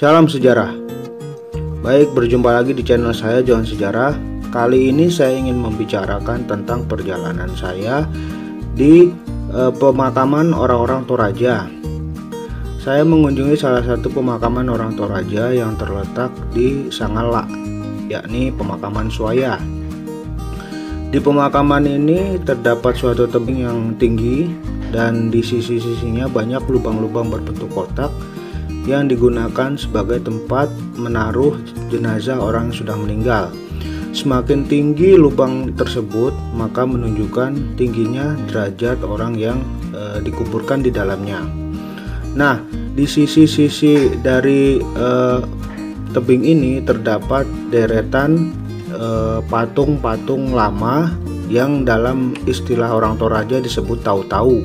Salam sejarah. Baik, berjumpa lagi di channel saya Johan Sejarah. Kali ini saya ingin membicarakan tentang perjalanan saya di eh, pemakaman orang-orang Toraja. Saya mengunjungi salah satu pemakaman orang Toraja yang terletak di Sangala, yakni pemakaman Suaya. Di pemakaman ini terdapat suatu tebing yang tinggi dan di sisi-sisinya banyak lubang-lubang berbentuk kotak yang digunakan sebagai tempat menaruh jenazah orang yang sudah meninggal. Semakin tinggi lubang tersebut, maka menunjukkan tingginya derajat orang yang e, dikuburkan di dalamnya. Nah, di sisi-sisi dari e, tebing ini terdapat deretan eh, patung-patung e, lama yang dalam istilah orang Toraja disebut tahu-tahu.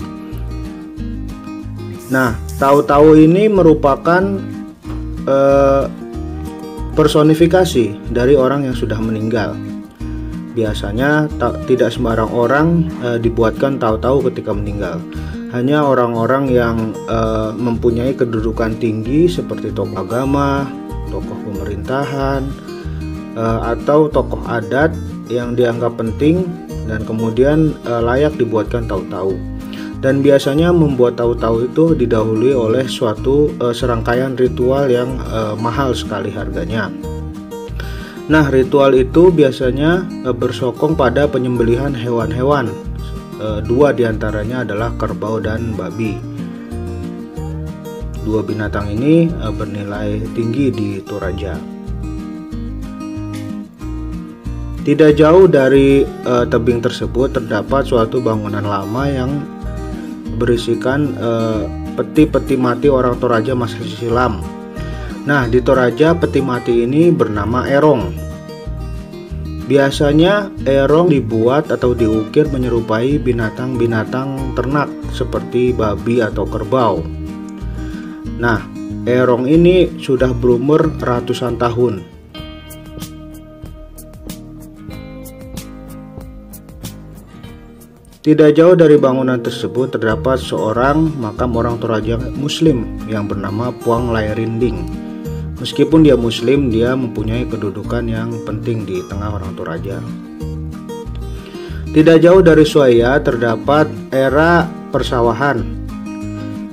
Nah, tahu-tahu ini merupakan eh, personifikasi dari orang yang sudah meninggal. Biasanya tidak sembarang orang e, dibuatkan tahu-tahu ketika meninggal. Hanya orang-orang yang e, mempunyai kedudukan tinggi seperti tokoh agama, tokoh pemerintahan, e, atau tokoh adat yang dianggap penting dan kemudian e, layak dibuatkan tahu-tahu dan biasanya membuat tahu-tahu itu didahului oleh suatu uh, serangkaian ritual yang uh, mahal sekali harganya. Nah, ritual itu biasanya uh, bersokong pada penyembelihan hewan-hewan. Uh, dua di antaranya adalah kerbau dan babi. Dua binatang ini uh, bernilai tinggi di Toraja. Tidak jauh dari uh, tebing tersebut terdapat suatu bangunan lama yang berisikan eh, peti-peti mati orang Toraja masa silam. Nah, di Toraja peti mati ini bernama erong. Biasanya erong dibuat atau diukir menyerupai binatang-binatang ternak seperti babi atau kerbau. Nah, erong ini sudah berumur ratusan tahun Tidak jauh dari bangunan tersebut terdapat seorang makam orang Toraja Muslim yang bernama Puang Lai Rinding. Meskipun dia Muslim, dia mempunyai kedudukan yang penting di tengah orang Toraja. Tidak jauh dari Suaya terdapat era persawahan.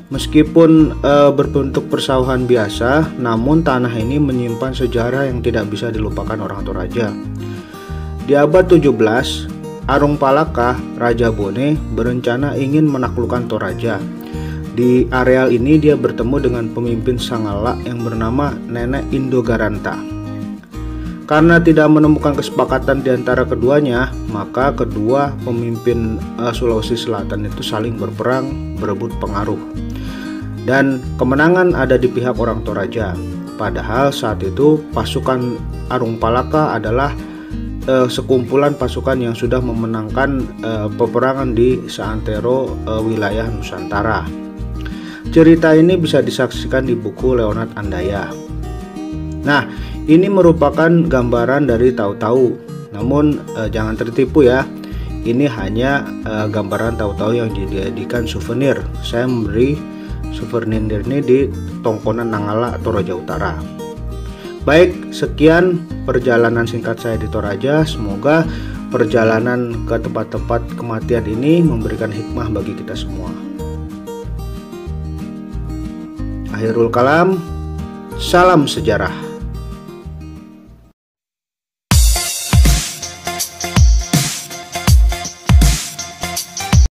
Meskipun e, berbentuk persawahan biasa, namun tanah ini menyimpan sejarah yang tidak bisa dilupakan orang Toraja. Di abad 17, Arung Palaka, Raja Bone, berencana ingin menaklukkan Toraja. Di areal ini dia bertemu dengan pemimpin Sangala yang bernama Nenek Indogaranta. Karena tidak menemukan kesepakatan di antara keduanya, maka kedua pemimpin uh, Sulawesi Selatan itu saling berperang, berebut pengaruh. Dan kemenangan ada di pihak orang Toraja. Padahal saat itu pasukan Arung Palaka adalah uh, sekumpulan pasukan yang sudah memenangkan uh, peperangan di seantero uh, wilayah Nusantara. Cerita ini bisa disaksikan di buku Leonard Andaya. Nah, ini merupakan gambaran dari tahu-tahu. Namun uh, jangan tertipu ya. Ini hanya uh, gambaran tahu-tahu yang dijadikan souvenir. Saya memberi souvenir ini di Tongkonan Nangala Toraja Utara. Baik, sekian perjalanan singkat saya di Toraja. Semoga perjalanan ke tempat-tempat kematian ini memberikan hikmah bagi kita semua. Akhirul kalam, salam sejarah.